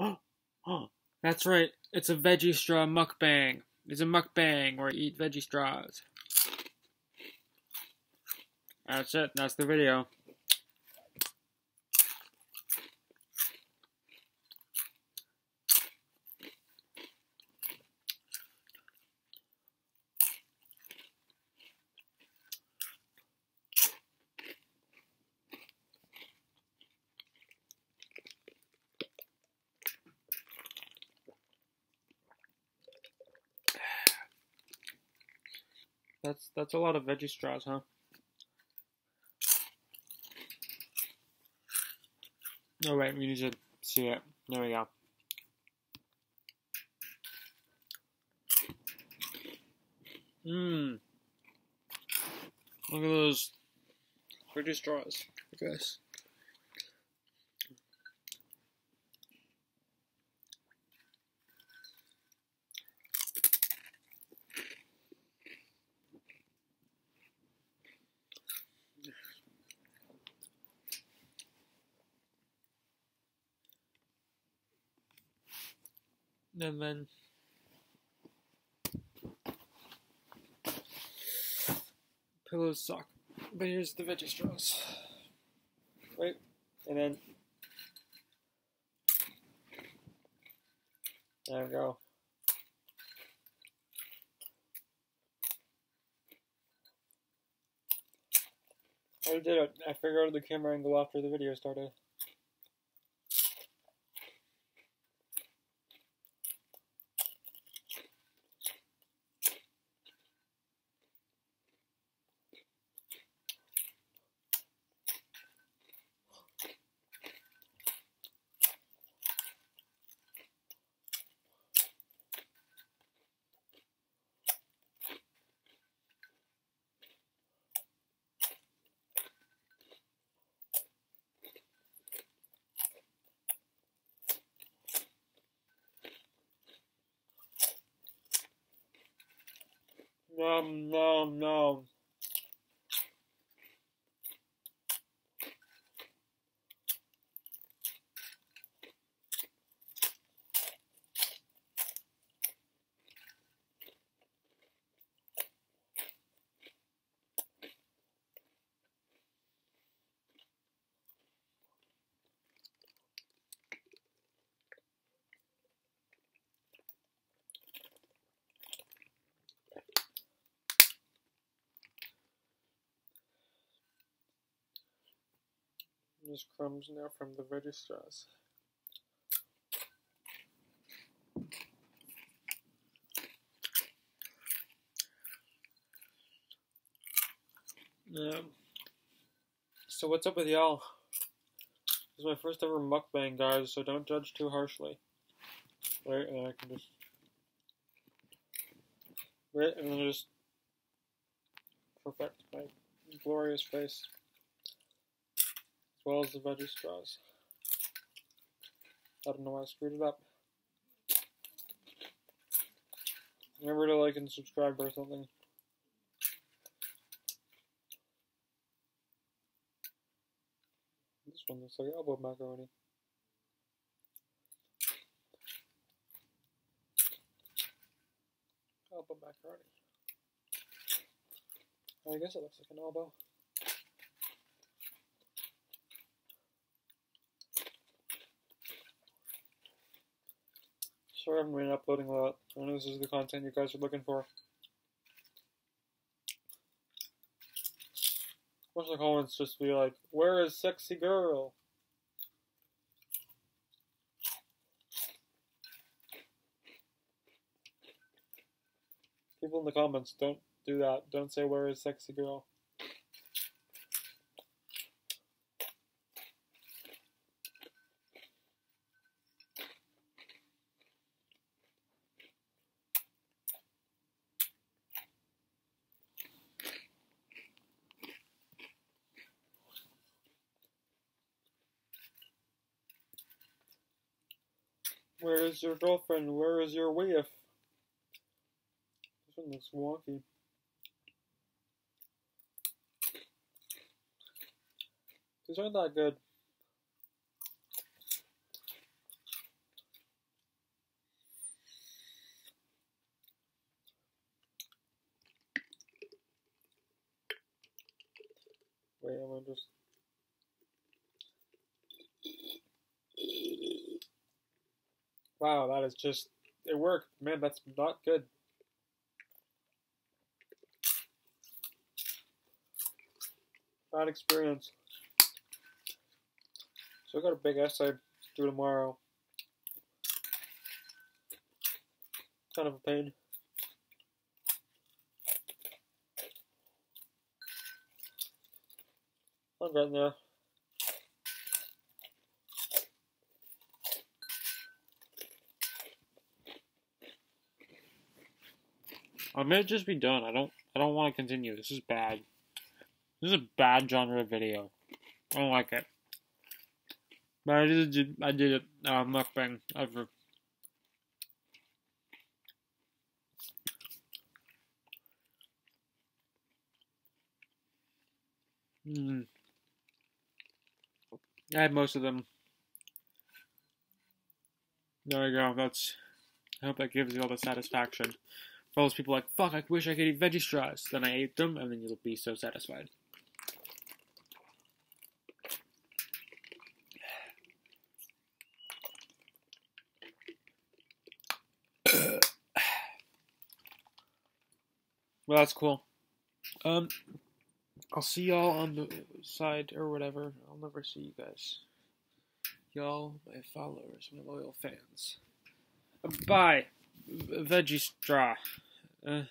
That's right. It's a veggie straw mukbang. It's a mukbang where I eat veggie straws. That's it. That's the video. That's that's a lot of veggie straws, huh? Oh wait, we need to see it. There we go. Mmm. Look at those veggie straws, I guess. And then pillows suck. But here's the veggie straws. Right? And then there we go. I did it. I figured out the camera angle after the video started. Um, nom nom nom. There's crumbs now from the veggie straws. Yeah. So what's up with y'all? This is my first ever mukbang, guys, so don't judge too harshly. Right, and I can just... Right, and then just... Perfect my glorious face as well as the veggie straws. I don't know why I screwed it up. Remember to like and subscribe or something. This one looks like elbow macaroni. Elbow macaroni. I guess it looks like an elbow. Sorry I haven't been uploading a lot. I know this is the content you guys are looking for. Most of the comments just be like, where is sexy girl? People in the comments, don't do that. Don't say, where is sexy girl? Where is your girlfriend? Where is your wife? This one looks wonky. These aren't that good. Wait, I'm gonna just Wow, that is just. It worked. Man, that's not good. Bad experience. So I got a big essay due tomorrow. Kind of a pain. I'm getting there. I may just be done. I don't. I don't want to continue. This is bad. This is a bad genre of video. I don't like it. But I did. I did it. Uh, mukbang ever. Hmm. I had most of them. There we go. That's. I hope that gives you all the satisfaction. Those people like, fuck, I wish I could eat veggie straws. Then I ate them, and then you'll be so satisfied. well, that's cool. Um, I'll see y'all on the side or whatever. I'll never see you guys. Y'all, my followers, my loyal fans. Bye, veggie straw. Uh,